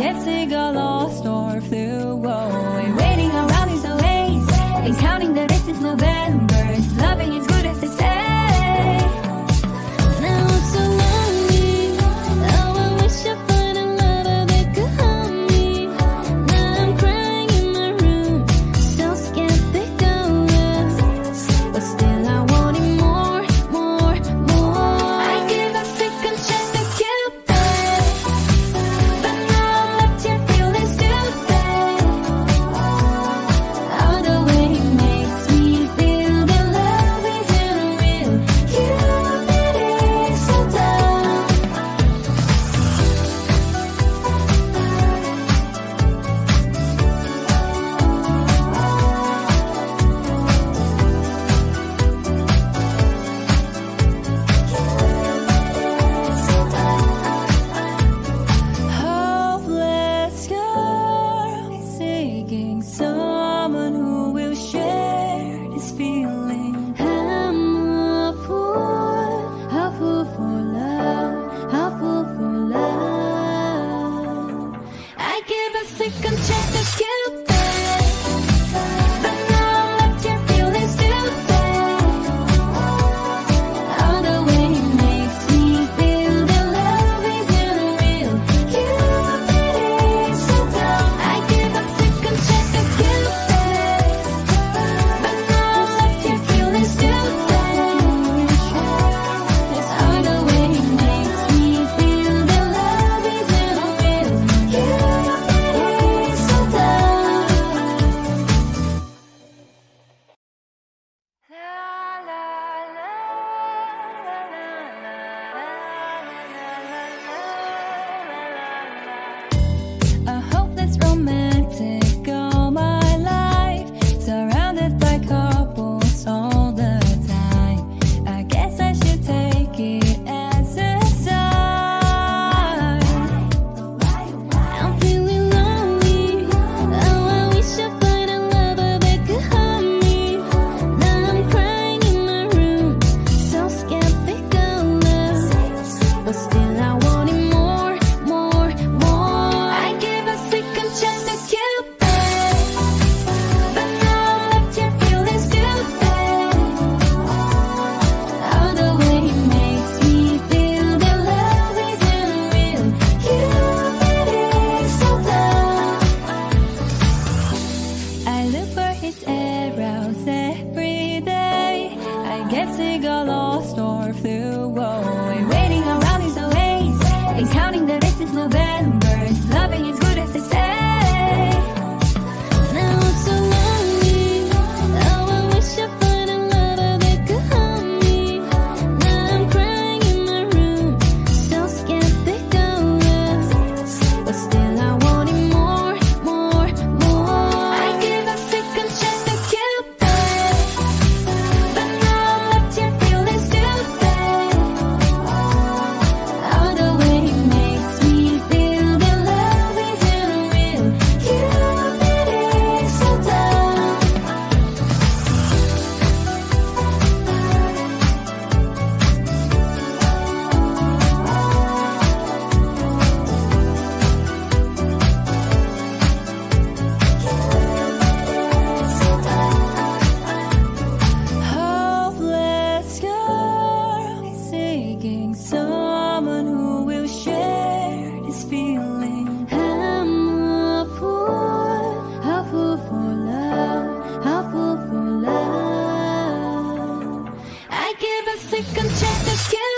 Guess it got lost or flew away. I'm just a kid.